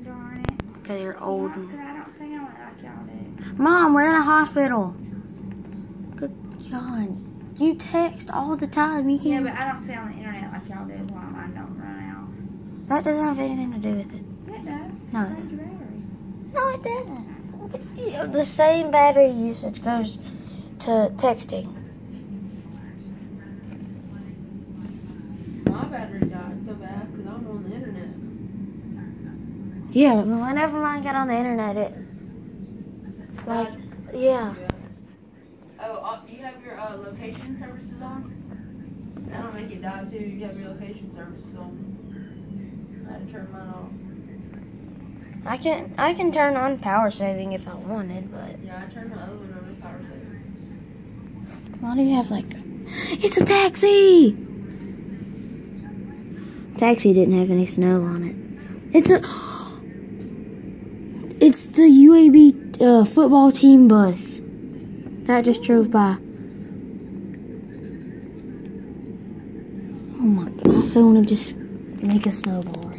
Darn it. Because you're old. Because And... I don't like y'all. Mom, we're in a hospital. Good God. You text all the time. You Yeah, can but I don't stay on the internet like y'all do while mine don't run out. That doesn't have anything to do with it. Yeah, it does. No, it change of. No, it doesn't. Yeah, The same battery usage goes to texting. My battery died so bad because I'm on the internet. Yeah, but whenever mine get on the internet, it like yeah. Oh, uh, you have your uh, location services on? That'll make it die too. You have your location services on. I had to turn mine off. I can I can turn on power saving if I wanted, but Yeah, I turned my other one over to power saving. why do you have like it's a taxi? Taxi didn't have any snow on it. It's a it's the UAB uh, football team bus that just drove by. Oh my god! I want to just make a snowball